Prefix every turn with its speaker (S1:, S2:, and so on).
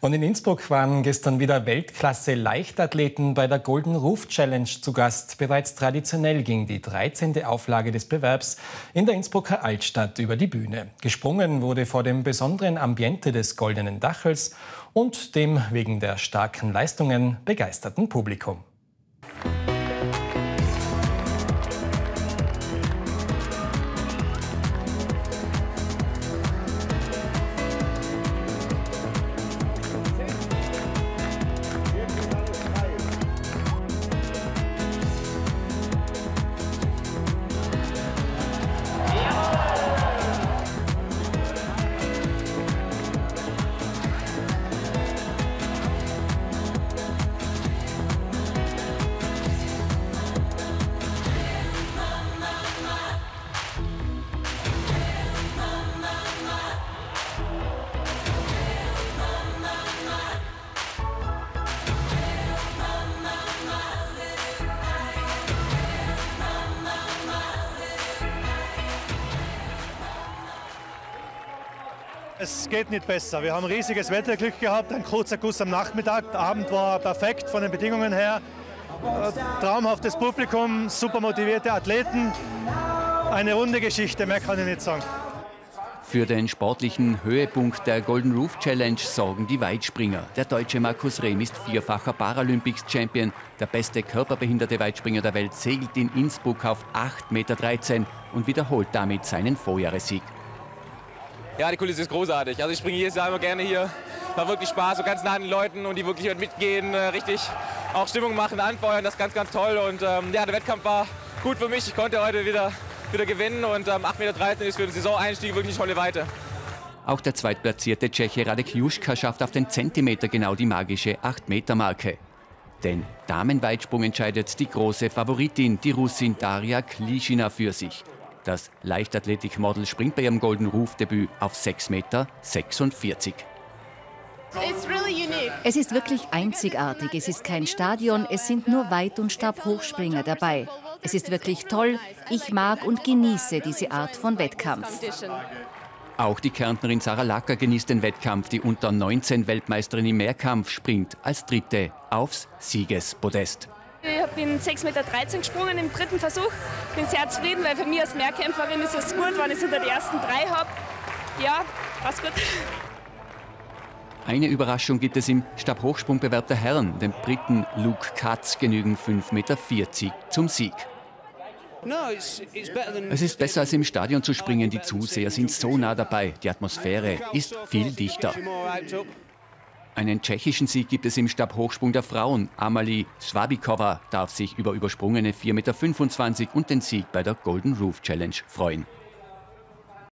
S1: Und in Innsbruck waren gestern wieder Weltklasse-Leichtathleten bei der Golden Roof Challenge zu Gast. Bereits traditionell ging die 13. Auflage des Bewerbs in der Innsbrucker Altstadt über die Bühne. Gesprungen wurde vor dem besonderen Ambiente des Goldenen Dachels und dem wegen der starken Leistungen begeisterten Publikum.
S2: Es geht nicht besser. Wir haben riesiges Wetterglück gehabt, ein kurzer Guss am Nachmittag. Der Abend war perfekt von den Bedingungen her. Äh, traumhaftes Publikum, super motivierte Athleten. Eine runde Geschichte, mehr kann ich nicht sagen.
S3: Für den sportlichen Höhepunkt der Golden Roof Challenge sorgen die Weitspringer. Der deutsche Markus Rehm ist vierfacher Paralympics-Champion. Der beste körperbehinderte Weitspringer der Welt segelt in Innsbruck auf 8,13 Meter und wiederholt damit seinen Vorjahressieg.
S4: Ja, die Kulisse ist großartig. Also ich springe jedes Jahr immer gerne hier. War wirklich Spaß, so ganz nah an den Leuten und die wirklich mitgehen, äh, richtig auch Stimmung machen, anfeuern, das ist ganz, ganz toll. Und ähm, ja, der Wettkampf war gut für mich. Ich konnte heute wieder, wieder gewinnen und ähm, 8,13 Meter ist für den Saisoneinstieg wirklich eine tolle Weite.
S3: Auch der zweitplatzierte Tscheche Radek Juschka schafft auf den Zentimeter genau die magische 8-Meter-Marke. Den Damenweitsprung entscheidet die große Favoritin, die Russin Daria Klischina für sich. Das Leichtathletikmodel springt bei ihrem Golden Roof-Debüt auf 6,46 Meter.
S5: Es ist wirklich einzigartig. Es ist kein Stadion, es sind nur Weit- und Stabhochspringer dabei. Es ist wirklich toll. Ich mag und genieße diese Art von Wettkampf.
S3: Auch die Kärntnerin Sarah Lacker genießt den Wettkampf. Die unter 19 Weltmeisterin im Mehrkampf springt als Dritte aufs Siegespodest.
S6: Ich bin 6,13 Meter gesprungen im dritten Versuch. Bin sehr zufrieden, weil für mich als Mehrkämpferin ist es gut, wenn ich es unter die ersten drei habe. Ja, passt gut.
S3: Eine Überraschung gibt es im Stabhochsprungbewerb der Herren. Dem Briten Luke Katz genügen 5,40 Meter zum Sieg. Es ist besser als im Stadion zu springen. Die Zuseher sind so nah dabei. Die Atmosphäre ist viel dichter. Einen tschechischen Sieg gibt es im Stabhochsprung der Frauen. Amalie Swabikova darf sich über übersprungene 4,25 Meter und den Sieg bei der Golden Roof Challenge freuen.